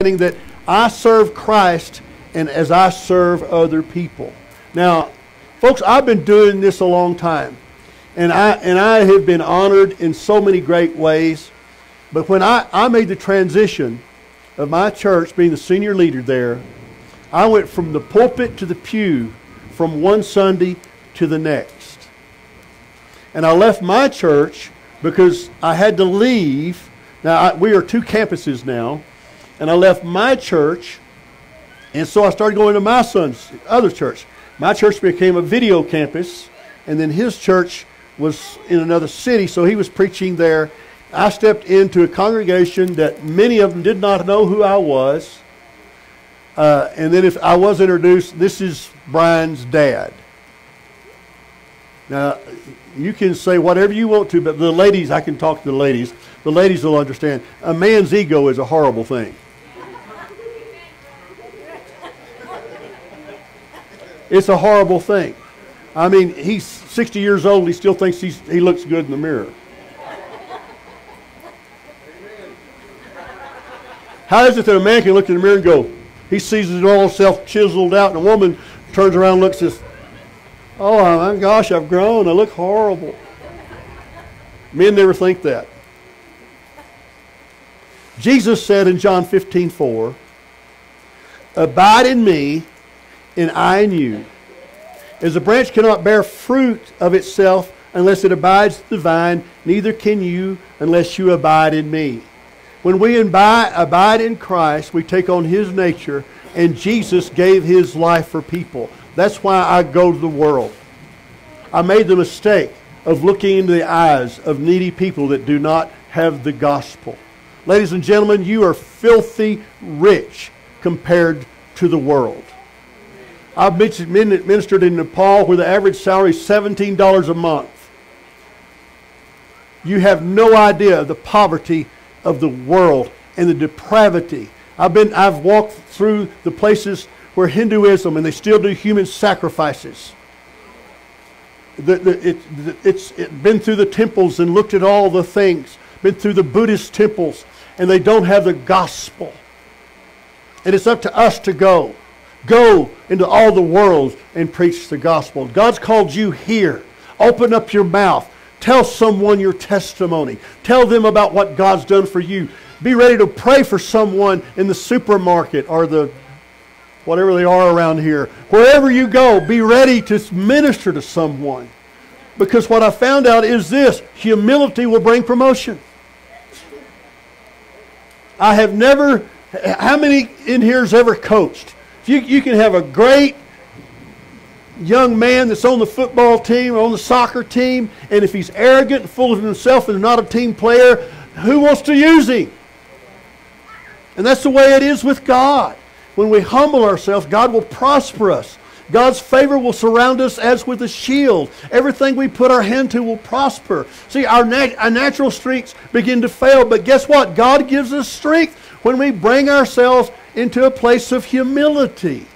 that I serve Christ and as I serve other people. Now, folks, I've been doing this a long time. And I, and I have been honored in so many great ways. But when I, I made the transition of my church being the senior leader there, I went from the pulpit to the pew from one Sunday to the next. And I left my church because I had to leave. Now, I, we are two campuses now. And I left my church. And so I started going to my son's other church. My church became a video campus. And then his church was in another city, so he was preaching there. I stepped into a congregation that many of them did not know who I was. Uh, and then if I was introduced, this is Brian's dad. Now, you can say whatever you want to, but the ladies, I can talk to the ladies. The ladies will understand. A man's ego is a horrible thing. It's a horrible thing. I mean, he's 60 years old. He still thinks he's, he looks good in the mirror. How is it that a man can look in the mirror and go, he sees it all self chiseled out, and a woman turns around and looks and says, Oh my gosh, I've grown. I look horrible. Men never think that. Jesus said in John 15, 4, Abide in me, and I in you. As a branch cannot bear fruit of itself unless it abides the vine, neither can you unless you abide in me. When we abide in Christ, we take on His nature, and Jesus gave His life for people. That's why I go to the world. I made the mistake of looking into the eyes of needy people that do not have the gospel. Ladies and gentlemen, you are filthy rich compared to the world. I've ministered in Nepal where the average salary is $17 a month. You have no idea the poverty of the world and the depravity. I've been I've walked through the places where Hinduism and they still do human sacrifices. The, the, it, it's it, been through the temples and looked at all the things. Been through the Buddhist temples and they don't have the gospel. And it's up to us to go. Go into all the world and preach the gospel. God's called you here. Open up your mouth. Tell someone your testimony. Tell them about what God's done for you. Be ready to pray for someone in the supermarket or the whatever they are around here. Wherever you go, be ready to minister to someone. Because what I found out is this humility will bring promotion. I have never, how many in here has ever coached? You, you can have a great young man that's on the football team or on the soccer team, and if he's arrogant and full of himself and not a team player, who wants to use him? And that's the way it is with God. When we humble ourselves, God will prosper us. God's favor will surround us as with a shield. Everything we put our hand to will prosper. See, our, nat- our natural strengths begin to fail, but guess what? God gives us strength when we bring ourselves into a place of humility.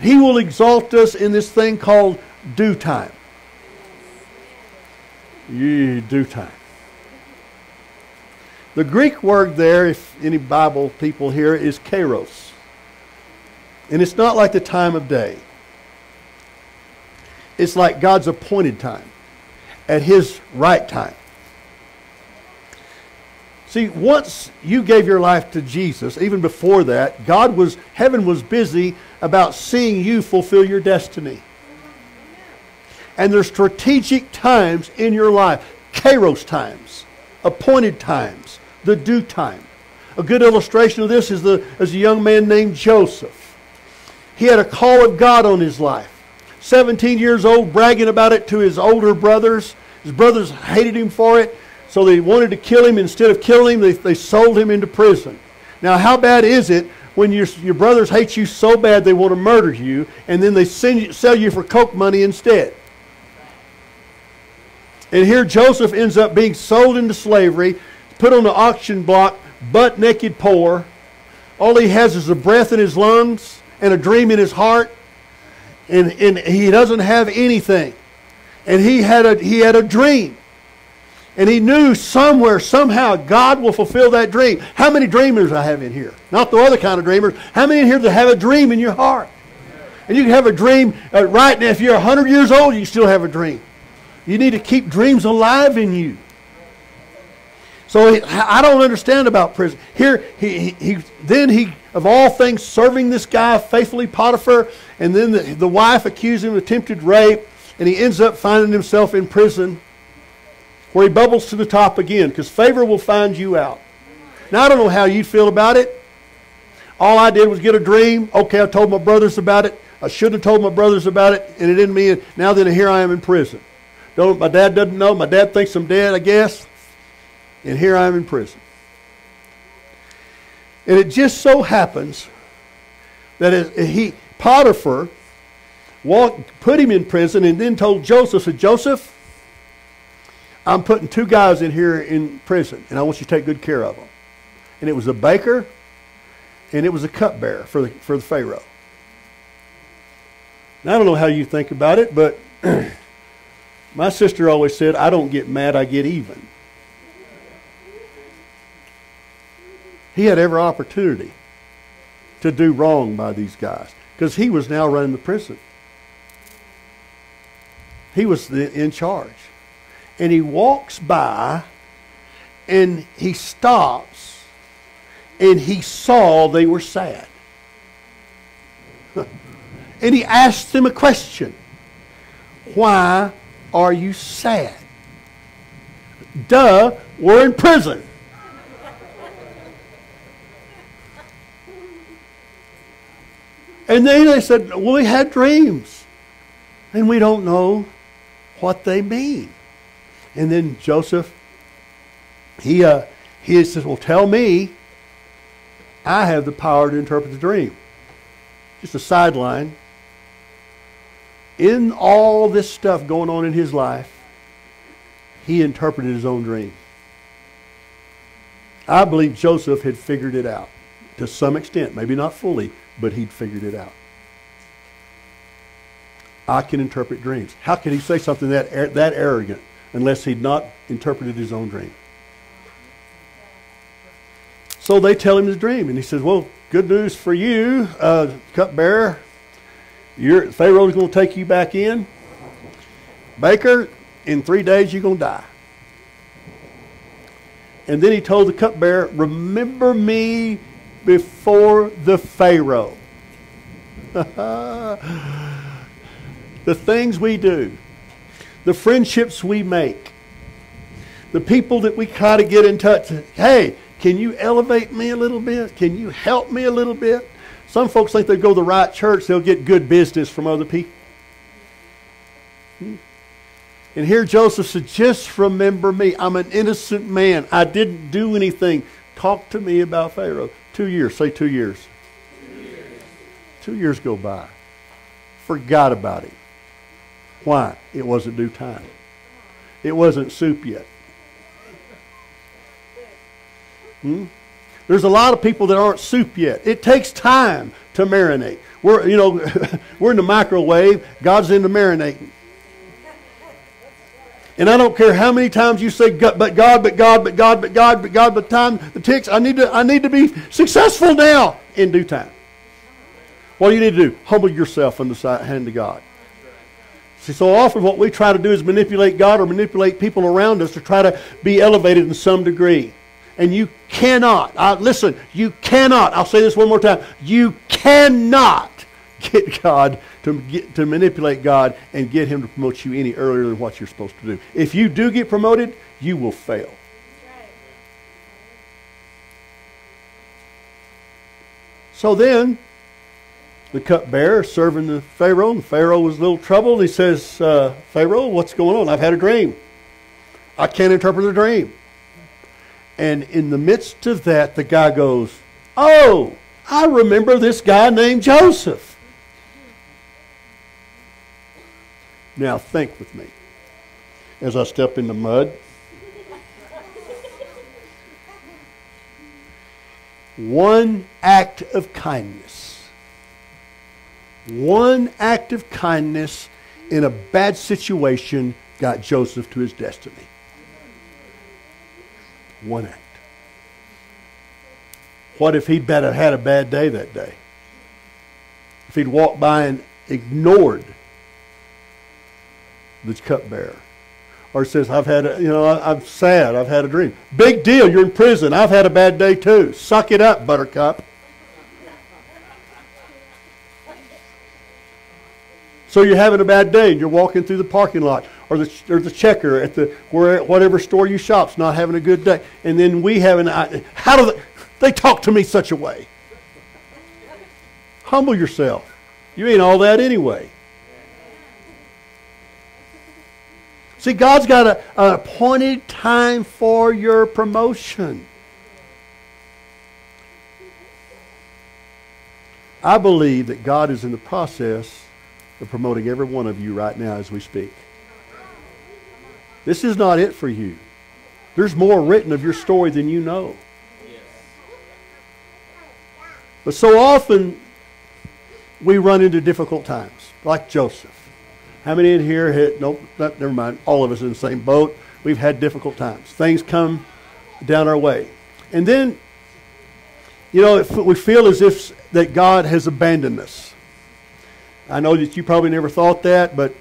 He will exalt us in this thing called due time. Yeah, due time. The Greek word there, if any Bible people here, is kairos. And it's not like the time of day. It's like God's appointed time at His right time. See, once you gave your life to Jesus, even before that, God was, heaven was busy about seeing you fulfill your destiny. And there's strategic times in your life, kairos times, appointed times, the due time. A good illustration of this is, the, is a young man named Joseph. He had a call of God on his life. 17 years old, bragging about it to his older brothers. His brothers hated him for it. So they wanted to kill him. Instead of killing him, they, they sold him into prison. Now, how bad is it when your, your brothers hate you so bad they want to murder you, and then they you, sell you for coke money instead? And here Joseph ends up being sold into slavery, put on the auction block, butt naked poor. All he has is a breath in his lungs and a dream in his heart, and, and he doesn't have anything. And he had a, he had a dream. And he knew somewhere, somehow, God will fulfill that dream. How many dreamers I have in here? Not the other kind of dreamers. How many in here that have a dream in your heart? And you can have a dream uh, right now. If you're 100 years old, you still have a dream. You need to keep dreams alive in you. So he, I don't understand about prison. Here, he, he, he, then he, of all things, serving this guy faithfully, Potiphar, and then the, the wife accused him of attempted rape, and he ends up finding himself in prison where he bubbles to the top again because favor will find you out. Now, I don't know how you'd feel about it. All I did was get a dream. Okay, I told my brothers about it. I should have told my brothers about it, and it didn't mean now then here I am in prison. Don't, my dad doesn't know. My dad thinks I'm dead, I guess. And here I am in prison. And it just so happens that he, Potiphar walked, put him in prison and then told Joseph, said, Joseph, I'm putting two guys in here in prison, and I want you to take good care of them. And it was a baker, and it was a cupbearer for the, for the Pharaoh. Now, I don't know how you think about it, but my sister always said, I don't get mad, I get even. He had every opportunity to do wrong by these guys because he was now running the prison. He was the, in charge and he walks by and he stops and he saw they were sad. and he asked them a question Why are you sad? Duh, we're in prison. And then they said, Well, we had dreams. And we don't know what they mean. And then Joseph, he, uh, he says, Well, tell me, I have the power to interpret the dream. Just a sideline. In all this stuff going on in his life, he interpreted his own dream. I believe Joseph had figured it out to some extent, maybe not fully, but he'd figured it out. I can interpret dreams. How can he say something that, that arrogant? unless he'd not interpreted his own dream. So they tell him his dream, and he says, Well, good news for you, uh, cupbearer. Your, Pharaoh's going to take you back in. Baker, in three days you're going to die. And then he told the cupbearer, Remember me before the Pharaoh. the things we do the friendships we make, the people that we try to get in touch. with. Hey, can you elevate me a little bit? Can you help me a little bit? Some folks think they go to the right church, they'll get good business from other people. And here Joseph said, Just remember me. I'm an innocent man. I didn't do anything. Talk to me about Pharaoh. Two years. Say two years. Two years, go by. Forgot about him. Why? It wasn't due time. It wasn't soup yet. Hmm? There's a lot of people that aren't soup yet. It takes time to marinate. We're, you know, we're in the microwave. God's into marinating. And I don't care how many times you say, but God, but God, but God, but God, but God, but time the ticks. I need to, I need to be successful now in due time. What do you need to do? Humble yourself in the hand of God. See, so often what we try to do is manipulate God or manipulate people around us to try to be elevated in some degree. And you cannot, uh, listen, you cannot, I'll say this one more time, you cannot get God to, get, to manipulate God and get Him to promote you any earlier than what you're supposed to do. If you do get promoted, you will fail. So then, the cupbearer serving the Pharaoh. The Pharaoh was a little troubled. He says, uh, Pharaoh, what's going on? I've had a dream. I can't interpret the dream. And in the midst of that, the guy goes, Oh, I remember this guy named Joseph. Now think with me as I step in the mud. One act of kindness one act of kindness in a bad situation got Joseph to his destiny. One act. What if he'd better had a bad day that day? If he'd walked by and ignored the cupbearer. Or says, I've had a, you know, I'm sad, I've had a dream. Big deal, you're in prison. I've had a bad day too. Suck it up, buttercup. So you're having a bad day and you're walking through the parking lot or the, or the checker at the where, whatever store you shop's not having a good day. And then we have an how do they, they talk to me such a way? Humble yourself. You ain't all that anyway. See, God's got a, an appointed time for your promotion. I believe that God is in the process of promoting every one of you right now as we speak. This is not it for you. There's more written of your story than you know. But so often we run into difficult times, like Joseph. How many in here had, nope, not, never mind, all of us in the same boat. We've had difficult times. Things come down our way. And then, you know, we feel as if that God has abandoned us. I know that you probably never thought that, but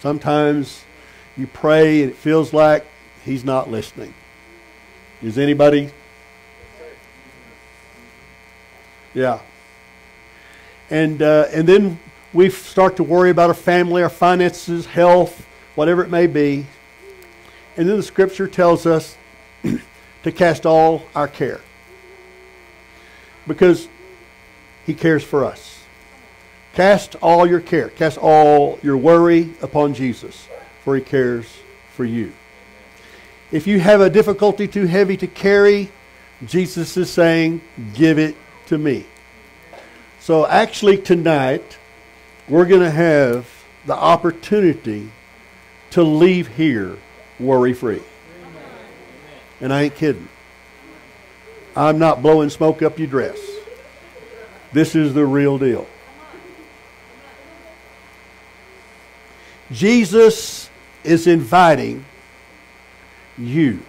sometimes you pray and it feels like He's not listening. Is anybody? Yeah. And, uh, and then we start to worry about our family, our finances, health, whatever it may be. And then the scripture tells us to cast all our care because he cares for us. Cast all your care, cast all your worry upon Jesus, for he cares for you. If you have a difficulty too heavy to carry, Jesus is saying, Give it to me. So, actually, tonight, we're going to have the opportunity to leave here worry free. And I ain't kidding. I'm not blowing smoke up your dress. This is the real deal. Jesus is inviting you.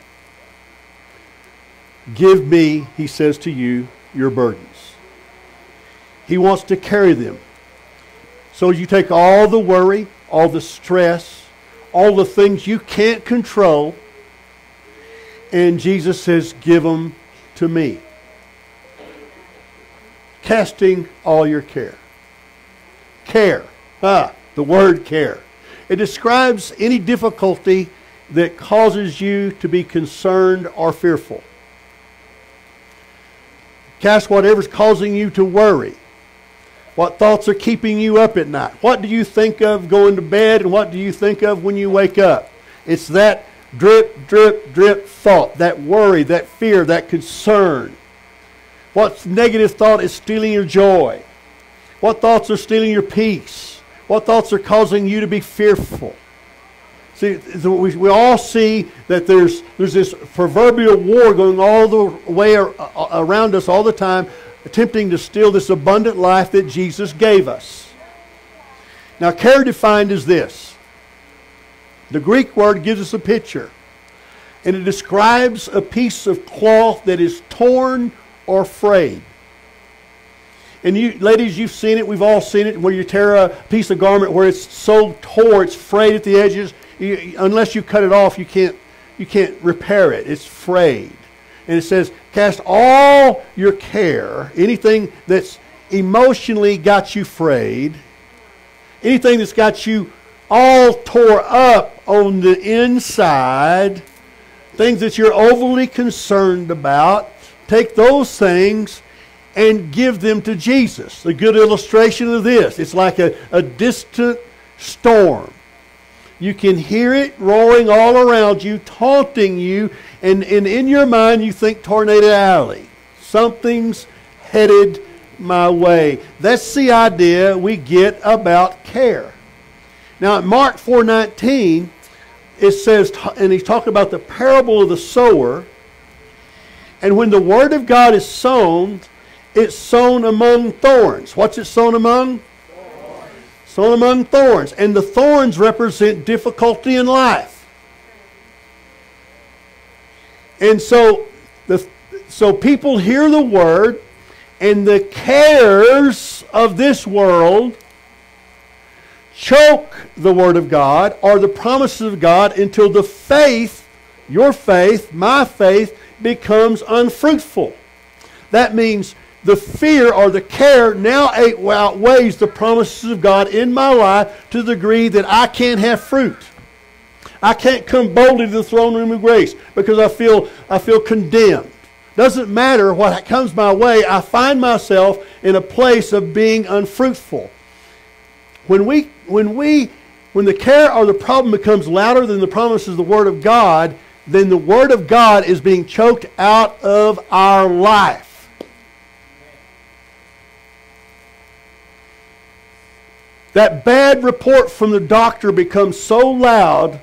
Give me, he says to you, your burdens. He wants to carry them. So you take all the worry, all the stress, all the things you can't control, and Jesus says, Give them to me. Casting all your care. Care. Ah, the word care. It describes any difficulty that causes you to be concerned or fearful. Cast whatever's causing you to worry. What thoughts are keeping you up at night? What do you think of going to bed and what do you think of when you wake up? It's that drip, drip, drip thought, that worry, that fear, that concern. What negative thought is stealing your joy? What thoughts are stealing your peace? What thoughts are causing you to be fearful? See, we, we all see that there's, there's this proverbial war going all the way around us all the time, attempting to steal this abundant life that Jesus gave us. Now, care defined is this the Greek word gives us a picture, and it describes a piece of cloth that is torn or frayed. And you, ladies, you've seen it. We've all seen it. Where you tear a piece of garment where it's so tore, it's frayed at the edges. You, unless you cut it off, you can't, you can't repair it. It's frayed. And it says, cast all your care, anything that's emotionally got you frayed, anything that's got you all tore up on the inside, things that you're overly concerned about, take those things and give them to Jesus. A good illustration of this it's like a, a distant storm. You can hear it roaring all around you, taunting you, and, and in your mind you think Tornado Alley. Something's headed my way. That's the idea we get about care. Now, at Mark 4.19, it says, and he's talking about the parable of the sower, and when the word of God is sown, it's sown among thorns. What's it sown among? Sown among thorns. And the thorns represent difficulty in life. And so, the, so people hear the word, and the cares of this world choke the word of God or the promises of God until the faith, your faith, my faith, becomes unfruitful. That means the fear or the care now outweighs the promises of God in my life to the degree that I can't have fruit. I can't come boldly to the throne room of grace because I feel, I feel condemned. Doesn't matter what comes my way, I find myself in a place of being unfruitful. When we, when we, when the care or the problem becomes louder than the promises of the Word of God, then the Word of God is being choked out of our life. That bad report from the doctor becomes so loud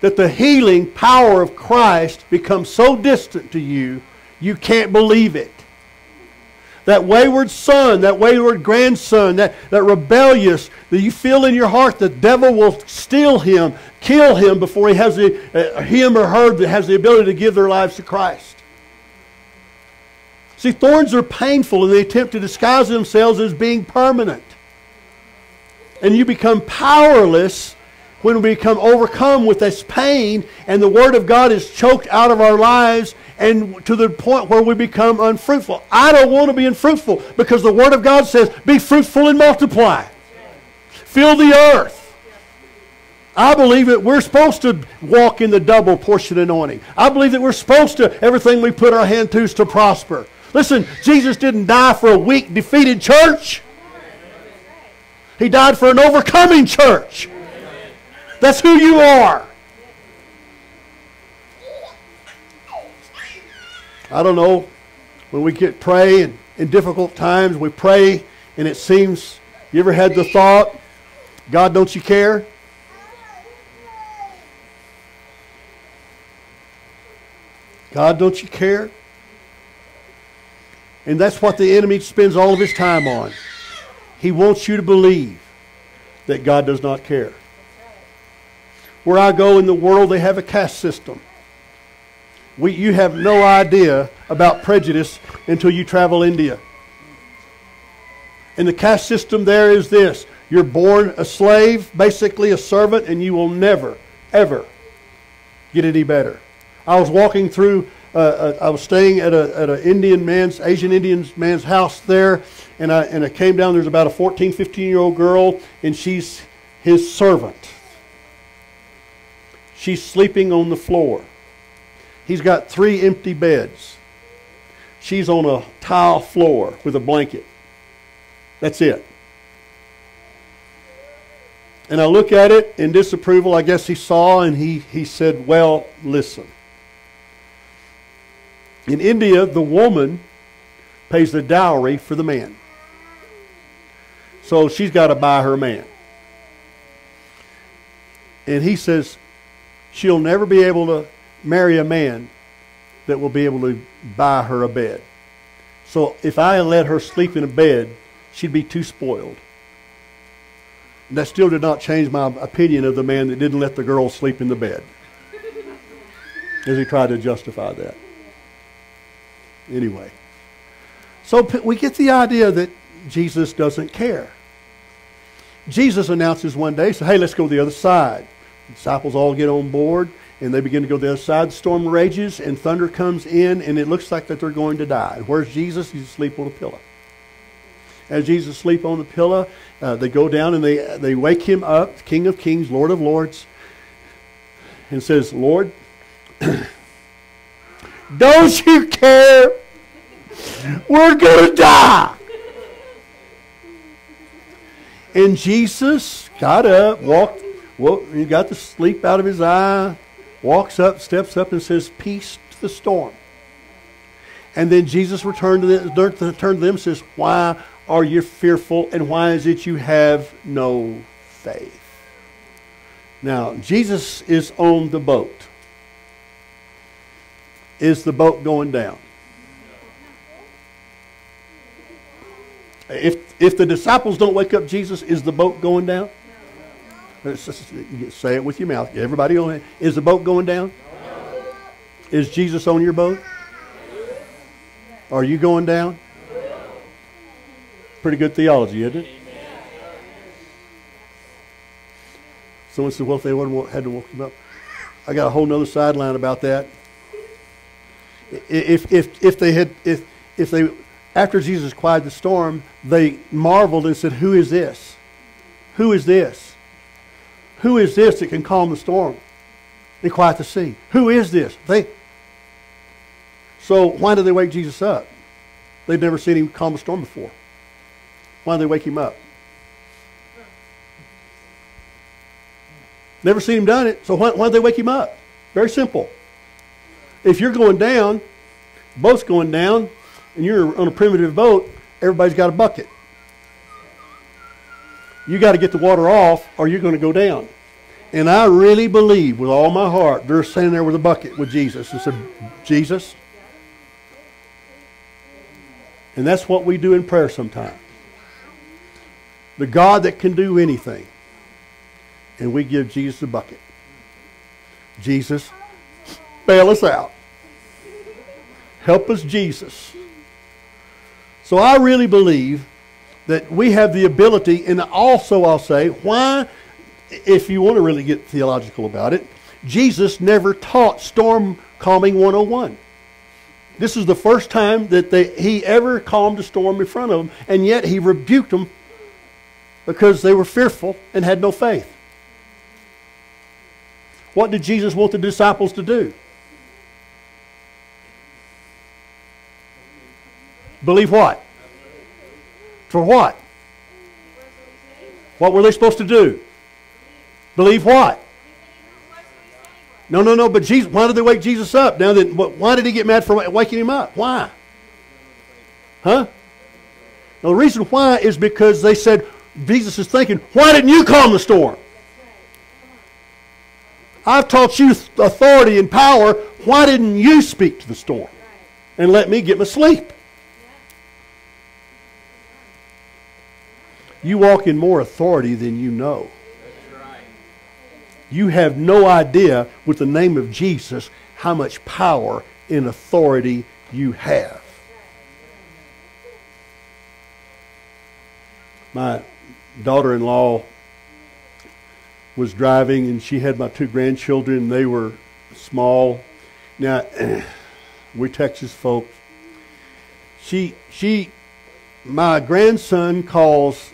that the healing power of Christ becomes so distant to you, you can't believe it. That wayward son, that wayward grandson, that, that rebellious, that you feel in your heart the devil will steal him, kill him before he has the, uh, him or her that has the ability to give their lives to Christ. See, thorns are painful and they attempt to disguise themselves as being permanent. And you become powerless when we become overcome with this pain and the Word of God is choked out of our lives and to the point where we become unfruitful. I don't want to be unfruitful because the Word of God says, be fruitful and multiply. Fill the earth. I believe that we're supposed to walk in the double portion anointing. I believe that we're supposed to, everything we put our hand to is to prosper. Listen, Jesus didn't die for a weak, defeated church. He died for an overcoming church. That's who you are. I don't know. When we get pray and in difficult times, we pray and it seems, you ever had the thought, God, don't you care? God, don't you care? And that's what the enemy spends all of his time on. He wants you to believe that God does not care. Where I go in the world, they have a caste system. We, you have no idea about prejudice until you travel India. And the caste system there is this you're born a slave, basically a servant, and you will never, ever get any better. I was walking through, uh, uh, I was staying at an at a Indian man's, Asian Indian man's house there, and I, and I came down. There's about a 14, 15 year old girl, and she's his servant. She's sleeping on the floor. He's got three empty beds. She's on a tile floor with a blanket. That's it. And I look at it in disapproval. I guess he saw and he, he said, Well, listen. In India, the woman pays the dowry for the man. So she's got to buy her man. And he says, she'll never be able to marry a man that will be able to buy her a bed. So if I let her sleep in a bed, she'd be too spoiled. And that still did not change my opinion of the man that didn't let the girl sleep in the bed. As he tried to justify that. Anyway. So we get the idea that Jesus doesn't care. Jesus announces one day, so hey, let's go to the other side. The disciples all get on board and they begin to go to the other side. The storm rages and thunder comes in and it looks like that they're going to die. And where's Jesus? He's asleep on a pillow. As Jesus asleep on the pillow, uh, they go down and they, they wake him up, King of Kings, Lord of Lords, and says, Lord, don't you care? We're going to die. And Jesus got up, walked well, he got the sleep out of his eye, walks up, steps up, and says, Peace to the storm. And then Jesus returned to them, turned to them and says, Why are you fearful, and why is it you have no faith? Now, Jesus is on the boat. Is the boat going down? If, if the disciples don't wake up Jesus, is the boat going down? Say it with your mouth. Everybody on the boat going down? Is Jesus on your boat? Are you going down? Pretty good theology, isn't it? Someone said, well, if they had to walk him up. I got a whole nother sideline about that. If, if, if they had, if, if they, after Jesus quieted the storm, they marveled and said, who is this? Who is this? Who is this that can calm the storm and quiet the sea? Who is this? They, so why did they wake Jesus up? They'd never seen him calm a storm before. Why did they wake him up? Never seen him done it, so why, why did they wake him up? Very simple. If you're going down, boat's going down, and you're on a primitive boat, everybody's got a bucket. You got to get the water off, or you're going to go down. And I really believe with all my heart, they're standing there with a bucket with Jesus and said, Jesus. And that's what we do in prayer sometimes. The God that can do anything and we give Jesus a bucket. Jesus, bail us out. Help us, Jesus. So I really believe that we have the ability, and also I'll say, why, if you want to really get theological about it, Jesus never taught storm calming 101. This is the first time that they, he ever calmed a storm in front of them, and yet he rebuked them because they were fearful and had no faith. What did Jesus want the disciples to do? Believe what? For what? What were they supposed to do? Believe what? No, no, no. But Jesus, why did they wake Jesus up? Now then, why did he get mad for waking him up? Why? Huh? Now the reason why is because they said Jesus is thinking, why didn't you calm the storm? I've taught you authority and power. Why didn't you speak to the storm and let me get my sleep? You walk in more authority than you know. You have no idea, with the name of Jesus, how much power and authority you have. My daughter in law was driving, and she had my two grandchildren. They were small. Now, we're Texas folks. She, she, my grandson calls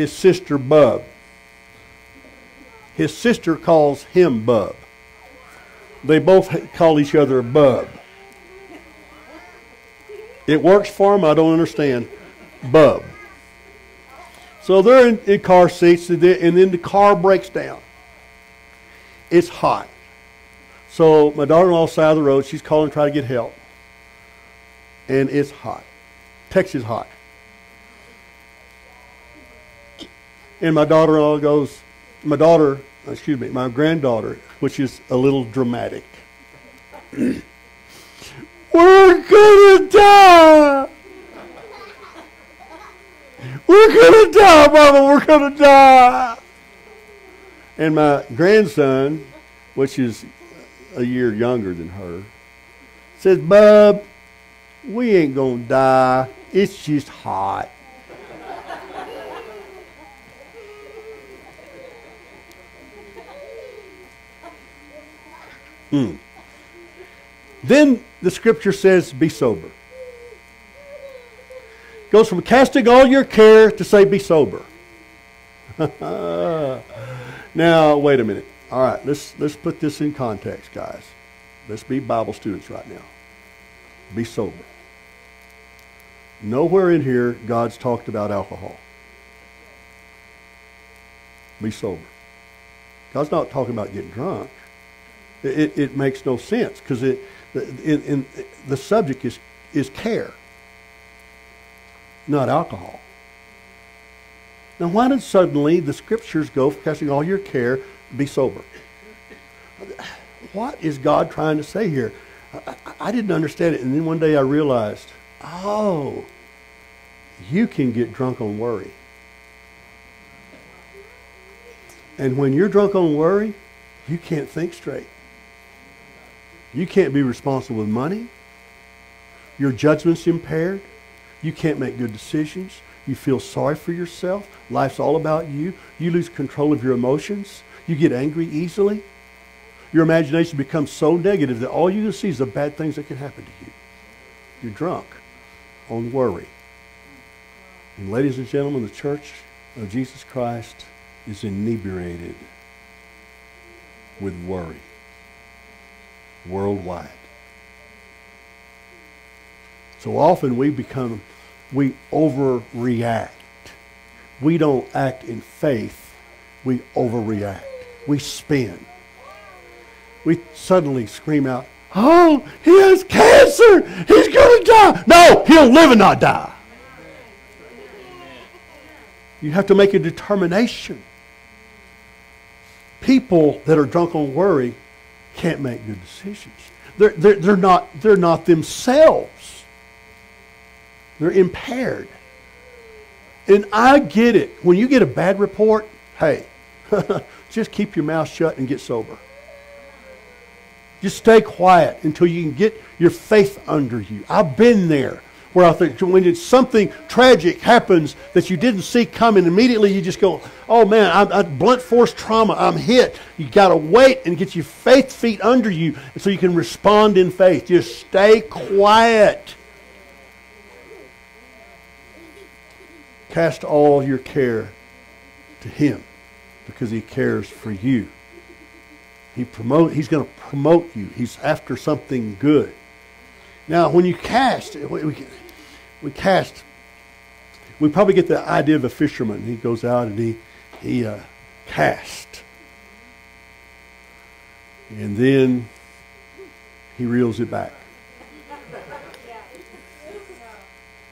his sister Bub. His sister calls him Bub. They both call each other Bub. It works for them. I don't understand. Bub. So they're in, in car seats, and then the car breaks down. It's hot. So my daughter-in-law side of the road, she's calling to try to get help. And it's hot. Texas hot. And my daughter-in-law goes, my daughter, excuse me, my granddaughter, which is a little dramatic. We're gonna die. We're to die, Mama. We're to die. And my grandson, which is a year younger than her, says, Bub, we ain't going to die. It's just hot. Hmm. Then the scripture says, be sober goes from casting all your care to say, be sober. now, wait a minute. All right, let's, let's put this in context, guys. Let's be Bible students right now. Be sober. Nowhere in here God's talked about alcohol. Be sober. God's not talking about getting drunk. It, it, makes no sense because it, in, in, the subject is, is care not alcohol. Now, why did suddenly the scriptures go, casting all your care, be sober? What is God trying to say here? I, I didn't understand it. And then one day I realized, oh, you can get drunk on worry. And when you're drunk on worry, you can't think straight. You can't be responsible with money. Your judgment's impaired. You can't make good decisions. You feel sorry for yourself. Life's all about you. You lose control of your emotions. You get angry easily. Your imagination becomes so negative that all you can see is the bad things that can happen to you. You're drunk on worry. And ladies and gentlemen, the church of Jesus Christ is inebriated with worry worldwide. So often we become, we overreact. We don't act in faith, we overreact. We spin. We suddenly scream out, Oh, he has cancer! He's going to die! No, he'll live and not die. You have to make a determination. People that are drunk on worry can't make good decisions. They're, they're, they're, not, they're not themselves. They're impaired. And I get it. When you get a bad report, hey, just keep your mouth shut and get sober. Just stay quiet until you can get your faith under you. I've been there where I think when something tragic happens that you didn't see coming, immediately you just go, oh man, I'm, I'm blunt force trauma, I'm hit. You got to wait and get your faith feet under you so you can respond in faith. Just stay quiet. Cast all your care to Him because He cares for you. He promote, he's going to promote you. He's after something good. Now, when you cast, we, cast, we probably get the idea of a fisherman. He goes out and he, he uh, casts. And then he reels it back.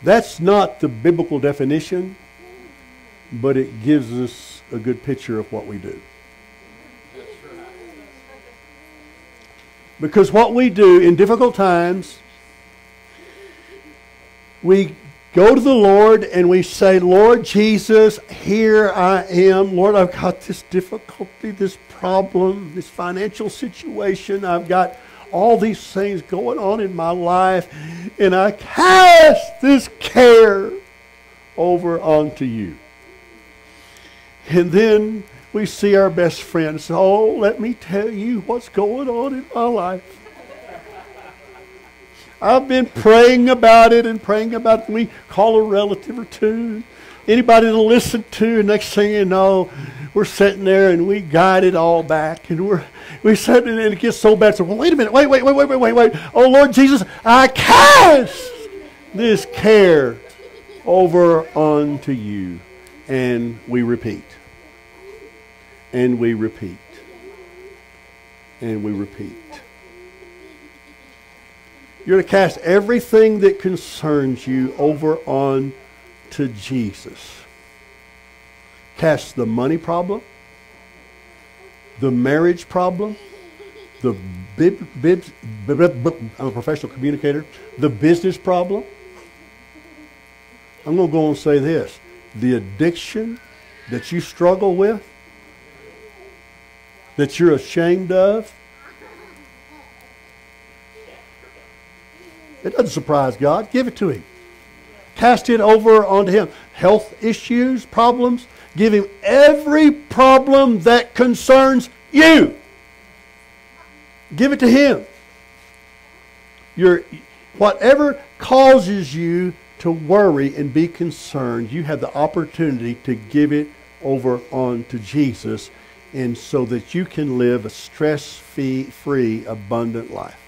That's not the biblical definition, but it gives us a good picture of what we do. Because what we do in difficult times we go to the Lord and we say, Lord Jesus, here I am. Lord, I've got this difficulty, this problem, this financial situation. I've got all these things going on in my life, and I cast this care over onto you. And then we see our best friend say, Oh, let me tell you what's going on in my life. I've been praying about it and praying about it. We call a relative or two, anybody to listen to, next thing you know, we're sitting there and we guide it all back, and we're we sit and it gets so bad. So, well, wait a minute, wait, wait, wait, wait, wait, wait, wait. Oh Lord Jesus, I cast this care over unto you, and we repeat, and we repeat, and we repeat. You're to cast everything that concerns you over on to Jesus. Cast the money problem, the marriage problem, the bib, bib, bib, bib, I'm a professional communicator, the business problem. I'm going to go and say this. The addiction that you struggle with, that you're ashamed of, It doesn't surprise God. Give it to Him. Cast it over onto Him. Health issues, problems. Give Him every problem that concerns you. Give it to Him. Your, whatever causes you to worry and be concerned, you have the opportunity to give it over onto Jesus and so that you can live a stress-free, abundant life.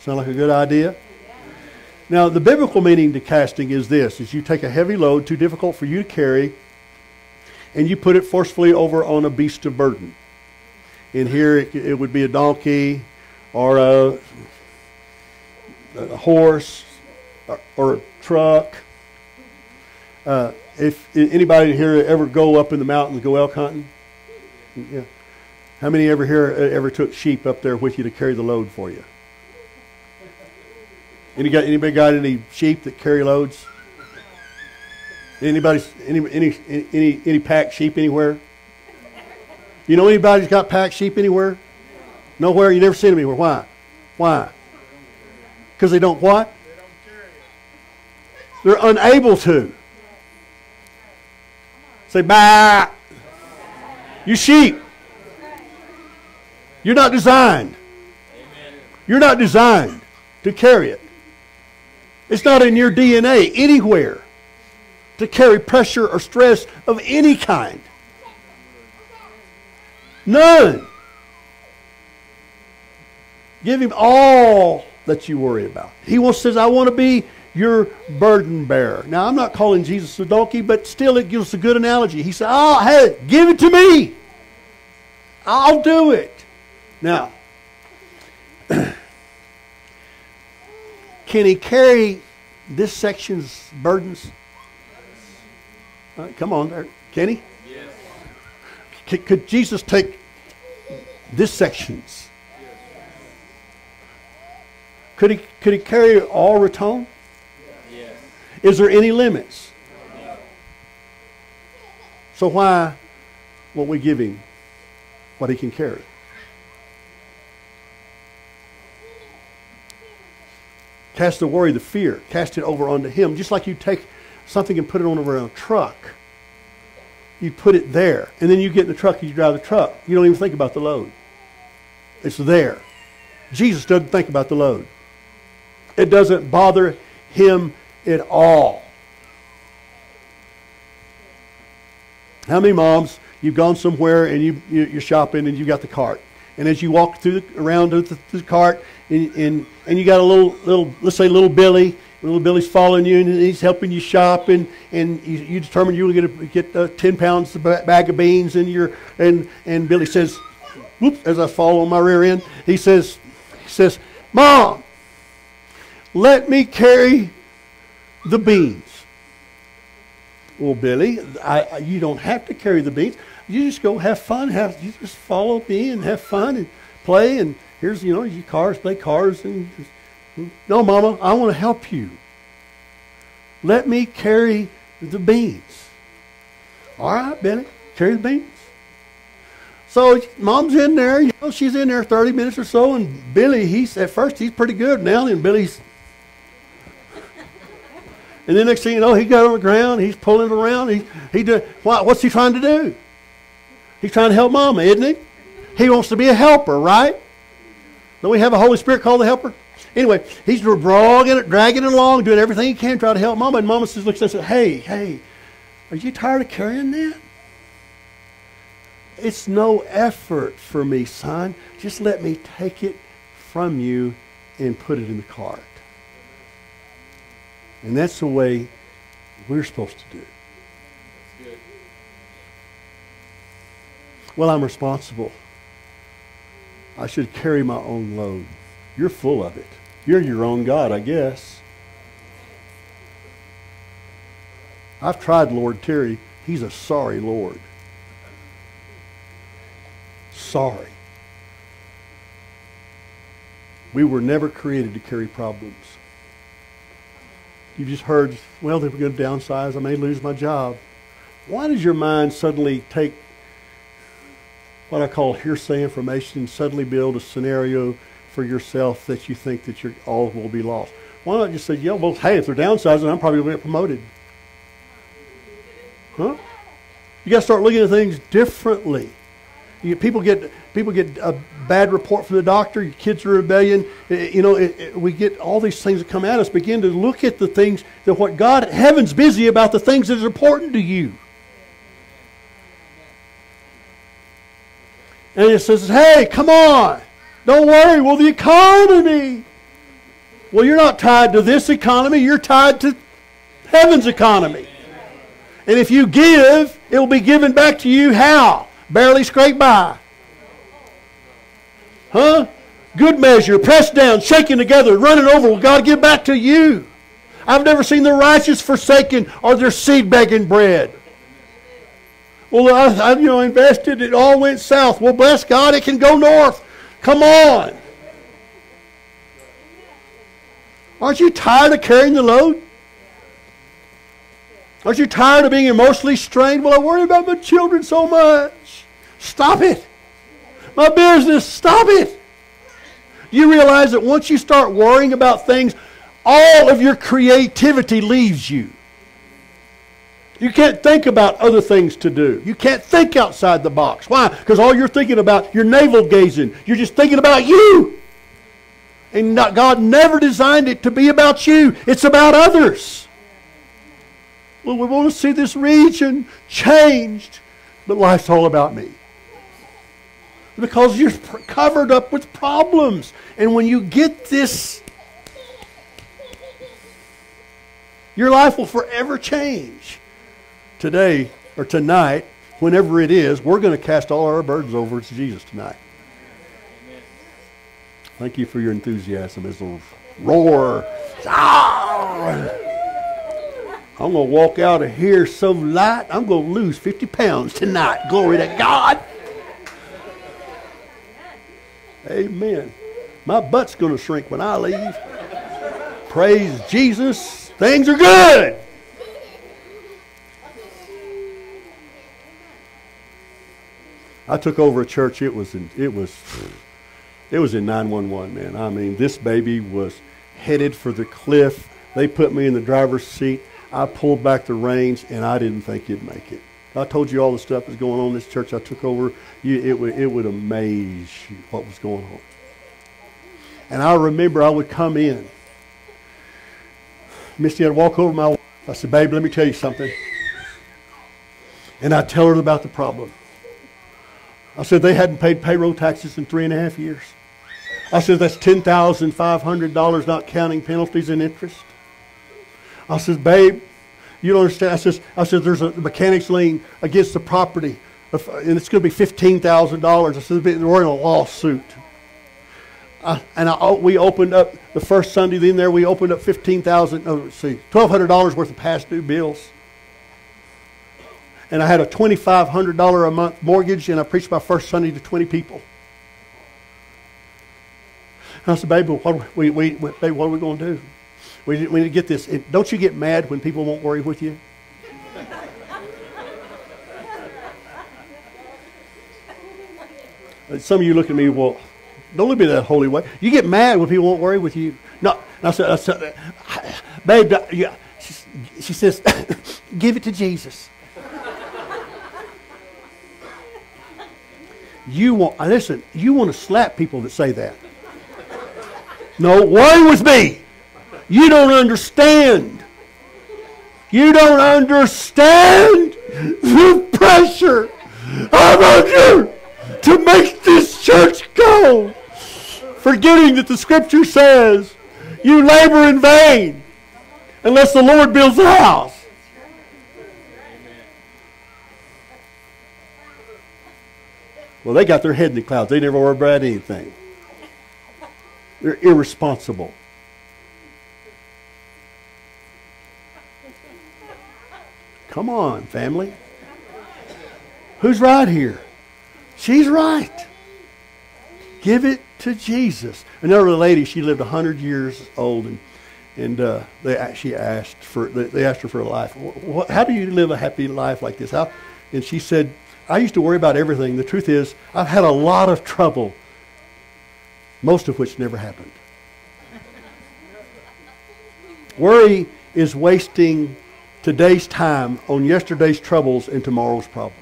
Sound like a good idea? Now, the biblical meaning to casting is this, is you take a heavy load, too difficult for you to carry, and you put it forcefully over on a beast of burden. And here it, it would be a donkey or a, a horse or, or, a truck. Uh, if anybody here ever go up in the mountains go elk hunting? Yeah. How many ever here ever took sheep up there with you to carry the load for you? Any got anybody got any sheep that carry loads? Anybody any any any any packed sheep anywhere? You know anybody's got packed sheep anywhere? Nowhere. You never seen them anywhere. Why? Why? Because they don't what? They're unable to. Say, bah! You sheep. You're not designed. You're not designed to carry it. It's not in your DNA anywhere to carry pressure or stress of any kind. None. Give him all that you worry about. He wants says, I want to be your burden bearer. Now I'm not calling Jesus a donkey, but still it gives a good analogy. He said, Oh, hey, give it to me. I'll do it. Now, can he carry this section's burdens? Uh, come on, there. can he? Yes. Could, could Jesus take this section's? Yes. Could he, could he carry all Raton? Yes. Is there any limits? No. So why won't we give him what he can carry? Cast the worry, the fear, cast it over onto Him. Just like you take something and put it on over a truck. You put it there. And then you get in the truck and you drive the truck. You don't even think about the load. It's there. Jesus doesn't think about the load. It doesn't bother him at all. How many moms, you've gone somewhere and you, you, are shopping and you got the cart. And as you walk through around the, the cart and, and, and you got a little, little, let's say little Billy, little Billy's following you and he's helping you shop and, and you, you determine you're going to get uh, 10 pounds of bag of beans and you're, and, and Billy says, whoops, as I fall on my rear end, he says, he says, Mom, let me carry the beans. Well, Billy, I, you don't have to carry the beans. You just go have fun. Have you just follow me and have fun and play. And here's you know your cars, play cars. And just, no, Mama, I want to help you. Let me carry the beans. All right, Billy, carry the beans. So mom's in there, you know, she's in there 30 minutes or so, and Billy, he's at first he's pretty good now, and Billy's and then next thing you know, he got on the ground, he's pulling around. He, he do, what, what's he trying to do? He's trying to help Mama, isn't he? He wants to be a helper, right? Don't we have a Holy Spirit called the helper? Anyway, he's dragging it, dragging it along, doing everything he can, try to help Mama. And Mama says, looks and says, "Hey, hey, are you tired of carrying that? It's no effort for me, son. Just let me take it from you and put it in the cart." And that's the way we're supposed to do Well, I'm responsible. I should carry my own load. You're full of it. You're your own God, I guess. I've tried Lord Terry. He's a sorry Lord. Sorry. We were never created to carry problems. You've just heard, well, they were going to downsize. I may lose my job. Why does your mind suddenly take what I call hearsay information and suddenly build a scenario for yourself that you think that your all will be lost? Why not just say, yeah, well, hey, if they're downsizing, I'm probably going to get promoted. Huh? You got to start looking at things differently. You, people get people get a bad report from the doctor. Your kids are rebellion. You know, it, it, we get all these things that come at us. Begin to look at the things that what God, heaven's busy about the things that are important to you. And he says, "Hey, come on, don't worry. Well, the economy. Well, you're not tied to this economy. You're tied to heaven's economy. And if you give, it will be given back to you. How? barely scrape by. Huh? Good measure, pressed down, shaken together, running over. Will God give back to you? I've never seen the righteous forsaken or their seed begging bread. Well, I, I, you know invested. It all went south. Well, bless God, it can go north. Come on. Aren't you tired of carrying the load? Aren't you tired of being emotionally strained? Well, I worry about my children so much. Stop it. My business, stop it. You realize that once you start worrying about things, all of your creativity leaves you. You can't think about other things to do. You can't think outside the box. Why? Because all you're thinking about, you're navel gazing. You're just thinking about you. And not, God never designed it to be about you, it's about others. Well, we want to see this region changed, but life's all about me. Because you're covered up with problems. And when you get this, your life will forever change. Today, or tonight, whenever it is, we're going to cast all our burdens over to Jesus tonight. Thank you for your enthusiasm. As a roar. I'm going to walk out of here so light, I'm going to lose 50 pounds tonight. Glory to God. Amen. My butt's going to shrink when I leave. Praise Jesus. Things are good. I took over a church. It was in, it was it was in 911, man. I mean, this baby was headed for the cliff. They put me in the driver's seat. I pulled back the reins, and I didn't think you'd make it. I told you all the stuff that's going on in this church I took over. You, it, would, it would amaze you what was going on. And I remember I would come in. Misty would walk over my wife. I said, babe, let me tell you something. And I'd tell her about the problem. I said, they hadn't paid payroll taxes in three and a half years. I said, that's $10,500 not counting penalties and interest. I said, babe, you don't understand. I says, I said, there's a mechanics lien against the property, and it's going to be $15,000. I said, we're in a lawsuit. Uh, and I, oh, we opened up the first Sunday in there. We opened up fifteen thousand. Oh, see, twelve hundred dollars worth of past due bills. And I had a twenty five hundred dollar a month mortgage, and I preached my first Sunday to twenty people. And I said, "Baby, what, we, we, what are we going to do? We, we need to get this. Don't you get mad when people won't worry with you?" Some of you look at me, well, don't look at me that holy way. You get mad when people won't worry with you. No, I said, I said babe, yeah. She says, give it to Jesus. You want, uh, listen, you want to slap people that say that. No, worry with me. You don't understand. You don't understand the pressure I'm under to make this church go forgetting that the scripture says, You labor in vain unless the Lord builds the house. Well, they got their head in the clouds. They never worry about anything. They're irresponsible. Come on, family. Who's right here? She's right. Give it to Jesus. Another lady, she lived 100 years old, and, and uh, they, she asked for, they asked her for a life. How do you live a happy life like this? How? And she said, I used to worry about everything. The truth is, I've had a lot of trouble, most of which never happened. Worry is wasting today's time on yesterday's troubles and tomorrow's problems.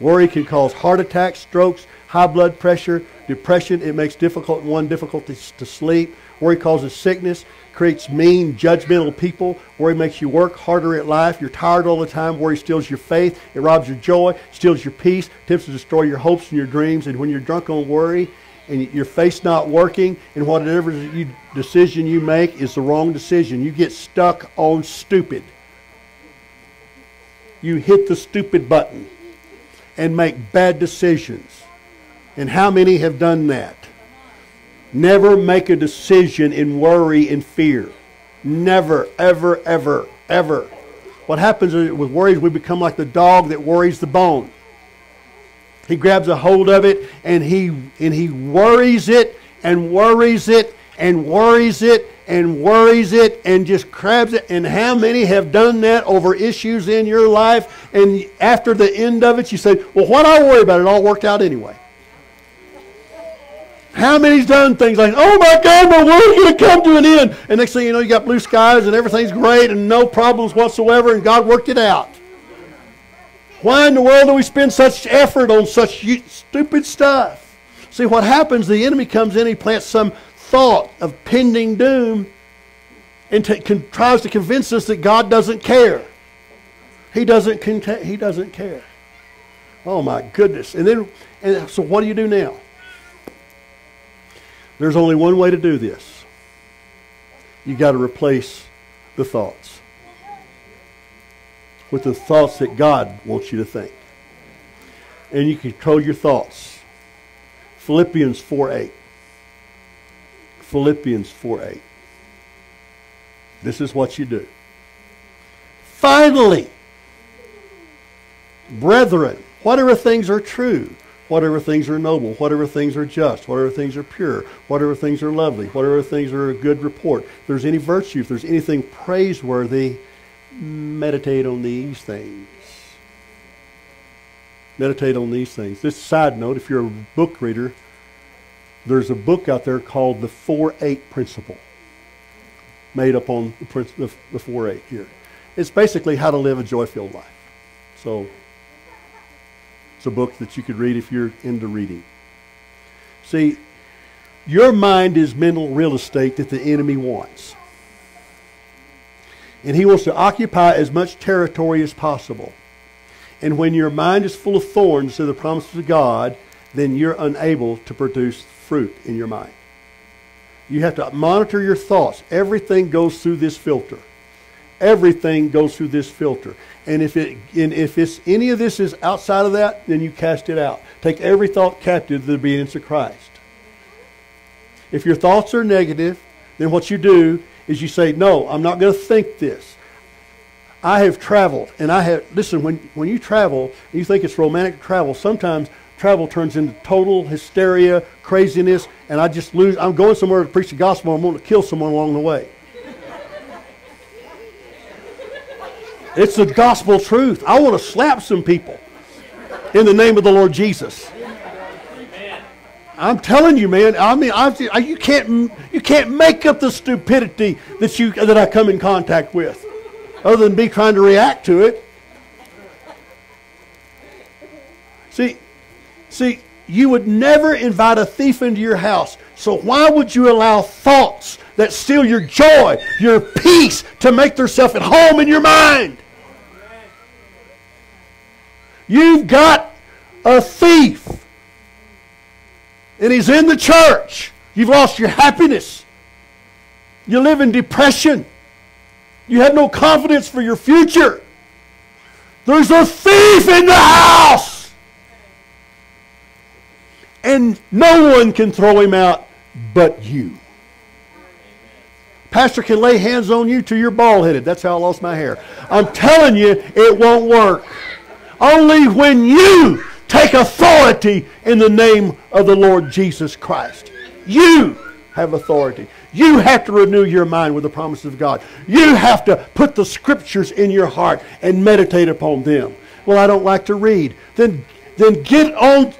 Worry can cause heart attacks, strokes, high blood pressure, depression. It makes difficult one difficulties to sleep. Worry causes sickness, creates mean, judgmental people. Worry makes you work harder at life. You're tired all the time. Worry steals your faith. It robs your joy, steals your peace, attempts to destroy your hopes and your dreams. And when you're drunk on worry and your faith's not working, and whatever you, decision you make is the wrong decision, you get stuck on stupid. You hit the stupid button and make bad decisions. And how many have done that? Never make a decision in worry and fear. Never, ever, ever, ever. What happens with worry is we become like the dog that worries the bone. He grabs a hold of it and he and he worries it and worries it and worries it and worries it and just grabs it. And how many have done that over issues in your life? And after the end of it, you say, Well, what I worry about, it all worked out anyway. How many's done things like, oh my God, my world's going to come to an end. And next thing you know, you got blue skies and everything's great and no problems whatsoever, and God worked it out. Why in the world do we spend such effort on such stupid stuff? See, what happens, the enemy comes in, he plants some thought of pending doom and con- tries to convince us that God doesn't care. He doesn't, cont- he doesn't care. Oh my goodness. And then, and so what do you do now? There's only one way to do this. You got to replace the thoughts with the thoughts that God wants you to think. And you control your thoughts. Philippians 4 8. Philippians 4 8. This is what you do. Finally, brethren, whatever things are true, whatever things are noble, whatever things are just, whatever things are pure, whatever things are lovely, whatever things are a good report, if there's any virtue, if there's anything praiseworthy, meditate on these things. Meditate on these things. This side note, if you're a book reader, there's a book out there called The 4 8 Principle, made up on the, the 4 8 here. It's basically how to live a joy filled life. So it's a book that you could read if you're into reading. See, your mind is mental real estate that the enemy wants. And he wants to occupy as much territory as possible. And when your mind is full of thorns to the promises of God, then you're unable to produce fruit in your mind. You have to monitor your thoughts. Everything goes through this filter. Everything goes through this filter. And if it and if it's any of this is outside of that, then you cast it out. Take every thought captive to the obedience of Christ. If your thoughts are negative, then what you do is you say, No, I'm not going to think this. I have traveled, and I have listen, when when you travel, and you think it's romantic travel, sometimes travel turns into total hysteria, craziness, and I just lose I'm going somewhere to preach the gospel, I'm going to kill someone along the way. It's the gospel truth. I want to slap some people in the name of the Lord Jesus. I'm telling you, man. I mean, I, you can't you can't make up the stupidity that you that I come in contact with, other than be trying to react to it. See, see, you would never invite a thief into your house. So why would you allow thoughts that steal your joy, your peace, to make themselves at home in your mind? You've got a thief. And he's in the church. You've lost your happiness. You live in depression. You have no confidence for your future. There's a thief in the house. And no one can throw him out but you. Pastor can lay hands on you till you're bald headed. That's how I lost my hair. I'm telling you, it won't work. Only when you take authority in the name of the Lord Jesus Christ. You have authority. You have to renew your mind with the promises of God. You have to put the scriptures in your heart and meditate upon them. Well, I don't like to read. Then, then get on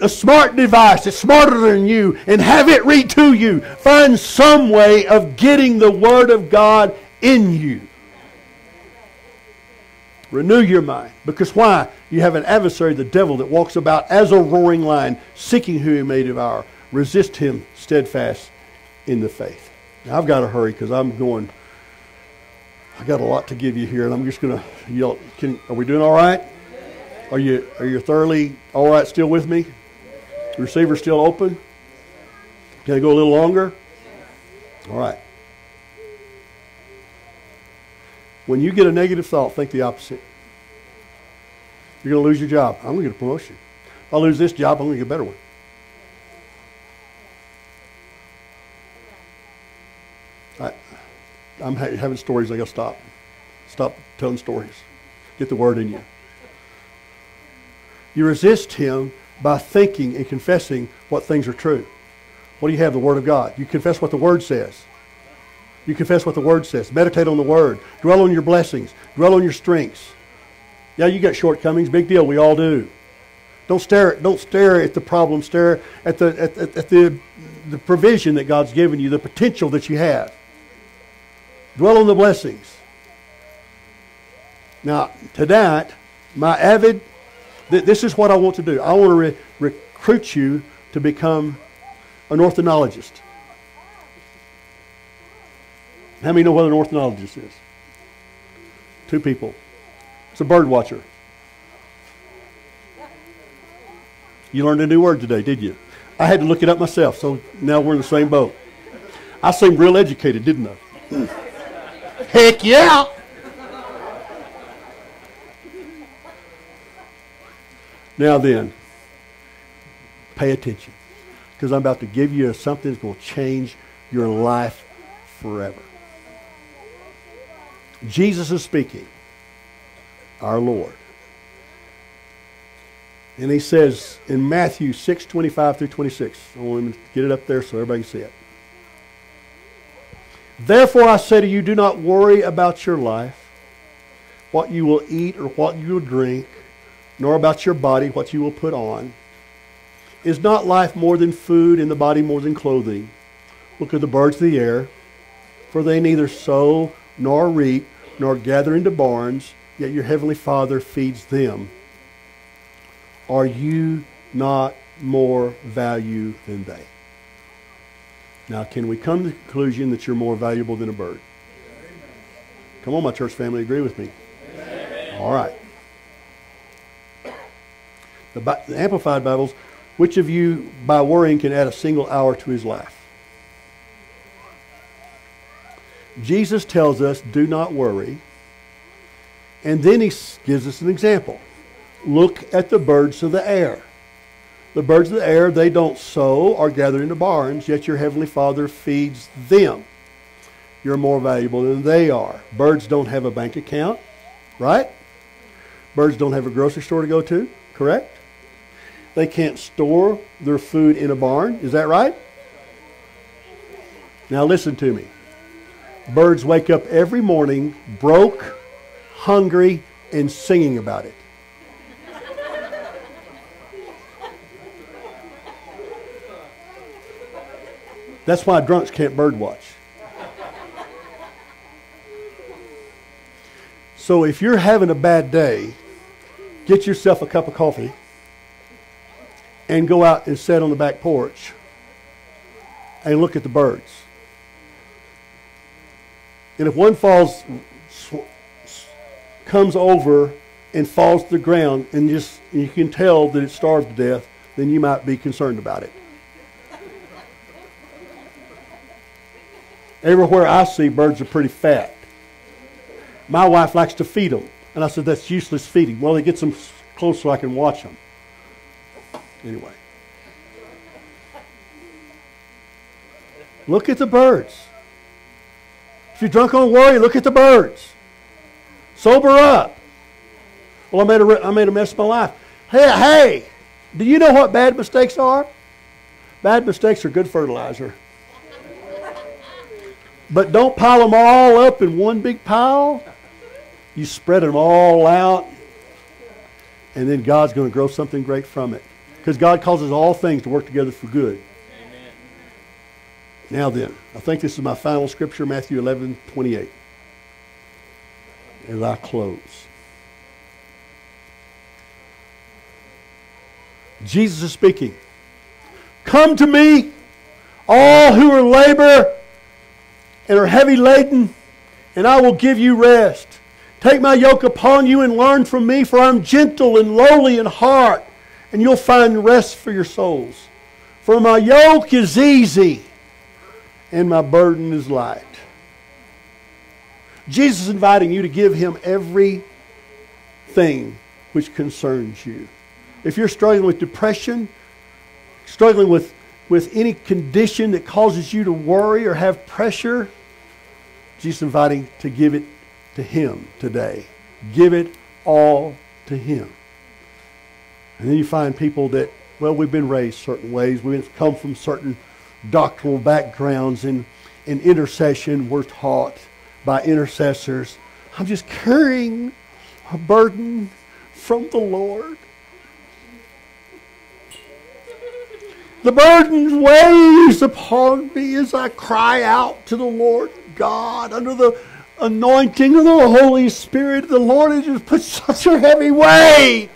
a smart device that's smarter than you and have it read to you. Find some way of getting the Word of God in you. Renew your mind. Because why? You have an adversary, the devil, that walks about as a roaring lion, seeking who he may devour. Resist him steadfast in the faith. Now, I've got to hurry because I'm going. I got a lot to give you here, and I'm just going to yell. Can, are we doing all right? Are you are you thoroughly all right? Still with me? The receiver still open? Can I go a little longer? All right. When you get a negative thought, think the opposite. You're going to lose your job. I'm going to get a promotion. If I lose this job, I'm going to get a better one. I, I'm ha- having stories. I got to stop. Stop telling stories. Get the word in you. You resist him by thinking and confessing what things are true. What do you have? The Word of God. You confess what the Word says. You confess what the Word says. Meditate on the Word. Dwell on your blessings. Dwell on your strengths. Yeah, you got shortcomings. Big deal. We all do. Don't stare, don't stare at the problem. Stare at the, at, at, at the, the provision that God's given you, the potential that you have. Dwell on the blessings. Now, to that, my avid, th- this is what I want to do. I want to re- recruit you to become an ornithologist. How many know what an ornithologist is? Two people. It's a bird watcher. You learned a new word today, did you? I had to look it up myself, so now we're in the same boat. I seemed real educated, didn't I? Heck yeah! Now then, pay attention because I'm about to give you something that's going to change your life forever. Jesus is speaking, our Lord. And he says in Matthew 6 25 through 26, I want him to get it up there so everybody can see it. Therefore, I say to you, do not worry about your life, what you will eat or what you will drink, nor about your body, what you will put on. Is not life more than food, and the body more than clothing? Look at the birds of the air, for they neither sow nor reap nor gather into barns, yet your heavenly Father feeds them. Are you not more value than they? Now, can we come to the conclusion that you're more valuable than a bird? Come on, my church family, agree with me. Amen. All right. The, the Amplified Bibles, which of you, by worrying, can add a single hour to his life? Jesus tells us, do not worry. And then he gives us an example. Look at the birds of the air. The birds of the air, they don't sow or gather into barns, yet your heavenly Father feeds them. You're more valuable than they are. Birds don't have a bank account, right? Birds don't have a grocery store to go to, correct? They can't store their food in a barn, is that right? Now listen to me. Birds wake up every morning broke, hungry, and singing about it. That's why drunks can't birdwatch. So if you're having a bad day, get yourself a cup of coffee and go out and sit on the back porch and look at the birds. And if one falls, comes over and falls to the ground and just you can tell that it's starved to death, then you might be concerned about it. Everywhere I see birds are pretty fat. My wife likes to feed them. And I said, that's useless feeding. Well, they get some close so I can watch them. Anyway. Look at the birds. You're drunk on worry, look at the birds. Sober up. Well, I made a, I made a mess of my life. Hey, hey, do you know what bad mistakes are? Bad mistakes are good fertilizer. But don't pile them all up in one big pile. You spread them all out, and then God's going to grow something great from it. Because God causes all things to work together for good. Now then, I think this is my final scripture, Matthew 11, 28. As I close. Jesus is speaking. Come to me, all who are labor and are heavy laden, and I will give you rest. Take my yoke upon you and learn from me, for I'm gentle and lowly in heart, and you'll find rest for your souls. For my yoke is easy, and my burden is light. Jesus is inviting you to give him everything which concerns you. If you're struggling with depression, struggling with with any condition that causes you to worry or have pressure, Jesus is inviting to give it to Him today. Give it all to Him. And then you find people that, well, we've been raised certain ways. We've come from certain doctrinal backgrounds. In, in intercession, we're taught by intercessors. I'm just carrying a burden from the Lord. The burden weighs upon me as I cry out to the Lord God under the anointing of the Holy Spirit. The Lord has just put such a heavy weight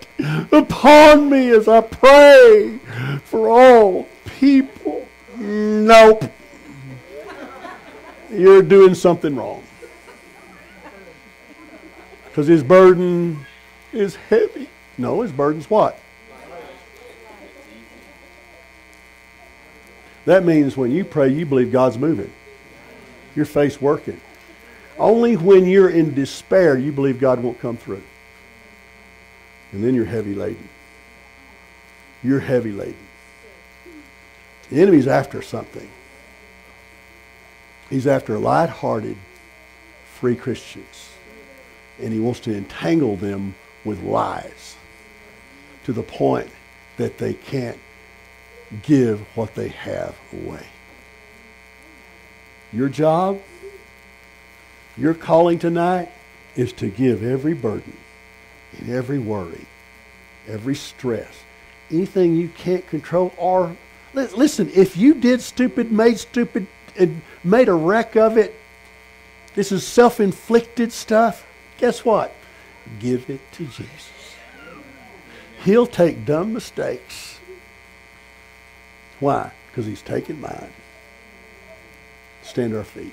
upon me as I pray for all people. Nope. You're doing something wrong. Because his burden is heavy. No, his burden's what? That means when you pray, you believe God's moving. Your faith's working. Only when you're in despair, you believe God won't come through. And then you're heavy laden. You're heavy laden. The enemy's after something. He's after light-hearted, free Christians. And he wants to entangle them with lies to the point that they can't give what they have away. Your job, your calling tonight is to give every burden and every worry, every stress, anything you can't control or listen, if you did stupid, made stupid, and made a wreck of it, this is self-inflicted stuff. Guess what? Give it to Jesus. He'll take dumb mistakes. Why? Because he's taken mine. Stand our feet.